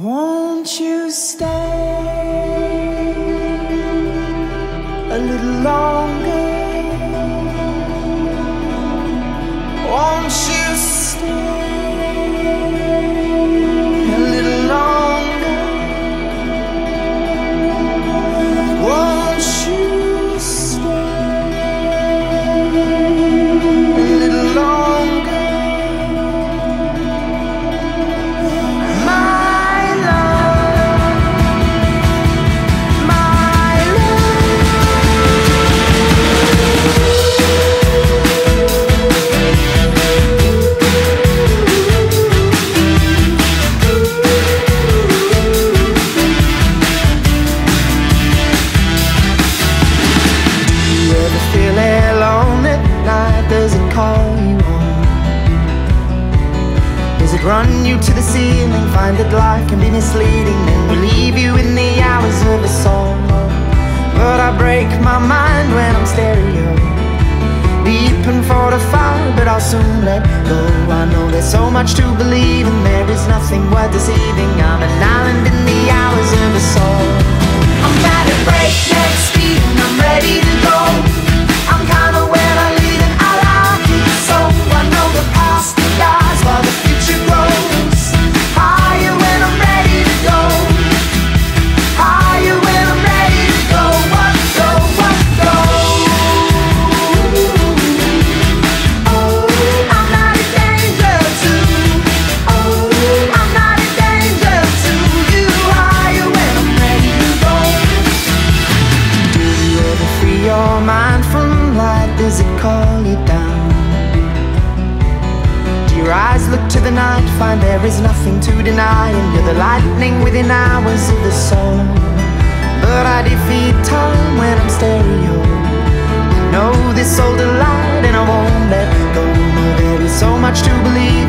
Won't you stay a little longer? It run you to the ceiling? Find that life can be misleading and leave you in the hours of a song. But I break my mind when I'm stereo. Deep and fortified, but I'll soon let go. I know there's so much to believe, and there is nothing worth deceiving. I'm an island in the your mind from light? Does it call you down? Do your eyes look to the night? Find there is nothing to deny, and you're the lightning within hours of the soul. But I defeat time when I'm stereo. I know this soul delight, and I won't let go. There is so much to believe,